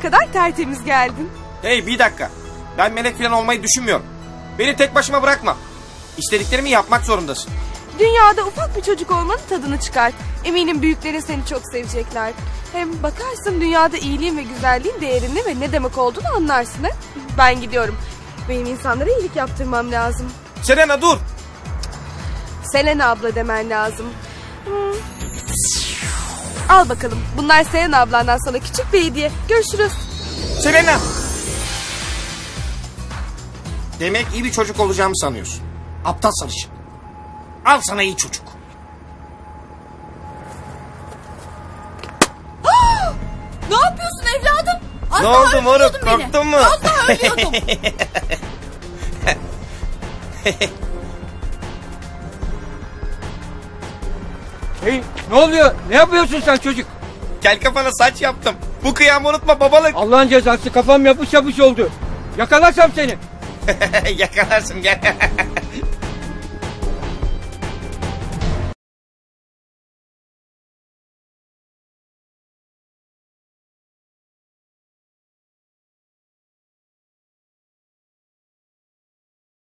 kadar tertemiz geldin. Hey bir dakika. Ben melek falan olmayı düşünmüyorum. Beni tek başıma bırakma. İstediklerimi yapmak zorundasın. Dünyada ufak bir çocuk olmanın tadını çıkart. Eminim büyüklerin seni çok sevecekler. Hem bakarsın dünyada iyiliğin ve güzelliğin değerini ve ne demek olduğunu anlarsın. He? Ben gidiyorum. Benim insanlara iyilik yaptırmam lazım. Selena dur. Selena abla demen lazım. Hmm. Al bakalım. Bunlar Selena ablandan sana küçük bir hediye. Görüşürüz. Selena. Demek iyi bir çocuk olacağımı sanıyorsun. Aptal sarışın. Al sana iyi çocuk. Ne yapıyorsun evladım? Az Ne oldu moruk, korktun mu? Az daha ölüyordum. Hey ne oluyor? Ne yapıyorsun sen çocuk? Kel kafana saç yaptım. Bu kıyamı unutma babalık. Allah'ın cezası kafam yapış yapış oldu. Yakalarsam seni. Yakalarsın gel.